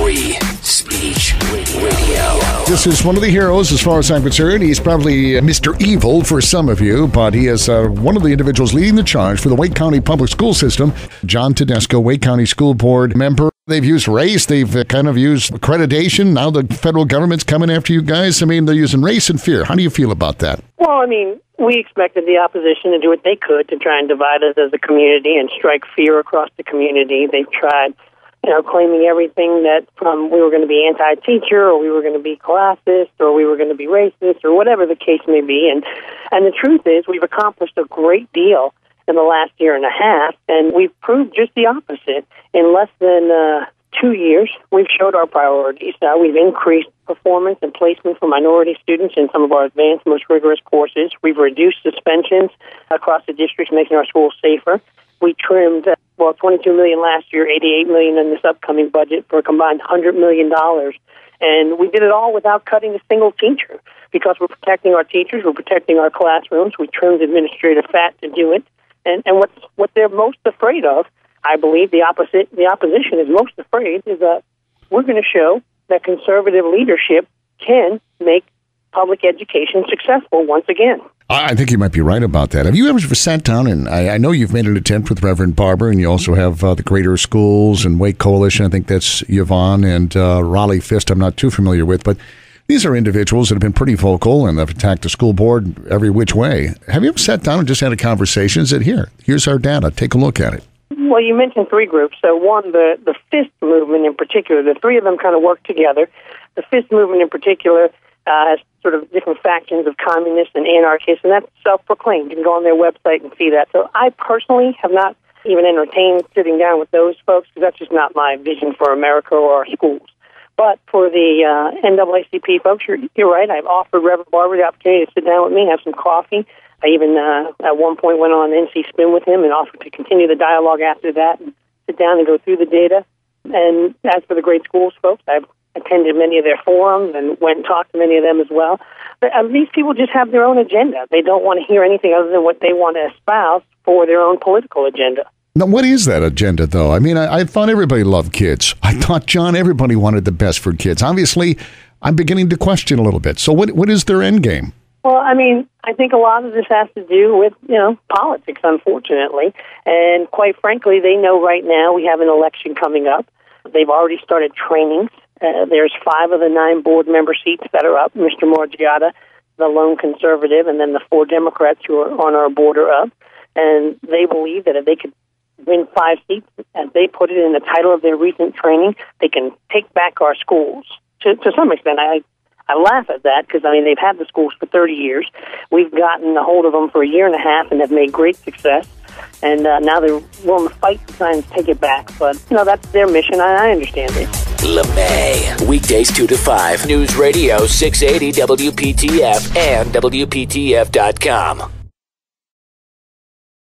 Free Speech Radio. This is one of the heroes, as far as I'm concerned. He's probably uh, Mr. Evil for some of you, but he is uh, one of the individuals leading the charge for the Wake County Public School System. John Tedesco, Wake County School Board member. They've used race. They've uh, kind of used accreditation. Now the federal government's coming after you guys. I mean, they're using race and fear. How do you feel about that? Well, I mean, we expected the opposition to do what they could to try and divide us as a community and strike fear across the community. They've tried you know, claiming everything that from we were going to be anti-teacher or we were going to be classist or we were going to be racist or whatever the case may be. And and the truth is, we've accomplished a great deal in the last year and a half, and we've proved just the opposite. In less than uh, two years, we've showed our priorities. Uh, we've increased performance and placement for minority students in some of our advanced, most rigorous courses. We've reduced suspensions across the district, making our schools safer. We trimmed well, 22 million last year, 88 million in this upcoming budget for a combined 100 million dollars. And we did it all without cutting a single teacher because we're protecting our teachers, we're protecting our classrooms. We trimmed administrative fat to do it. And and what's what they're most afraid of, I believe, the opposite, the opposition is most afraid is that we're going to show that conservative leadership can make public education successful once again. I think you might be right about that. Have you ever sat down and I, I know you've made an attempt with Reverend Barber, and you also have uh, the Greater Schools and Wake Coalition. I think that's Yvonne and uh, Raleigh Fist. I'm not too familiar with, but these are individuals that have been pretty vocal and have attacked the school board every which way. Have you ever sat down and just had a conversation? Said, "Here, here's our data. Take a look at it." Well, you mentioned three groups. So one, the the Fist movement in particular. The three of them kind of work together. The Fist movement in particular uh, has sort of different factions of communists and anarchists, and that's self-proclaimed. You can go on their website and see that. So I personally have not even entertained sitting down with those folks because that's just not my vision for America or our schools. But for the uh, NAACP folks, you're, you're right. I've offered Reverend Barber the opportunity to sit down with me, have some coffee. I even uh, at one point went on NC Spin with him and offered to continue the dialogue after that and sit down and go through the data. And as for the great schools folks, I've attended many of their forums and went and talked to many of them as well. But um, these people just have their own agenda. They don't want to hear anything other than what they want to espouse for their own political agenda. Now, what is that agenda, though? I mean, I, I thought everybody loved kids. I thought, John, everybody wanted the best for kids. Obviously, I'm beginning to question a little bit. So, what what is their end game? Well, I mean, I think a lot of this has to do with, you know, politics, unfortunately. And quite frankly, they know right now we have an election coming up. They've already started trainings uh, there's five of the nine board member seats that are up. Mr. Margiotta, the lone conservative, and then the four Democrats who are on our board are up. And they believe that if they could win five seats, as they put it in the title of their recent training, they can take back our schools. To, to some extent, I I laugh at that because I mean they've had the schools for 30 years. We've gotten a hold of them for a year and a half and have made great success. And uh, now they're willing to fight to try and take it back. But you know that's their mission. I, I understand it. LuMaye. Weekdays 2 to 5. News Radio 680 WPTF and WPTF.com.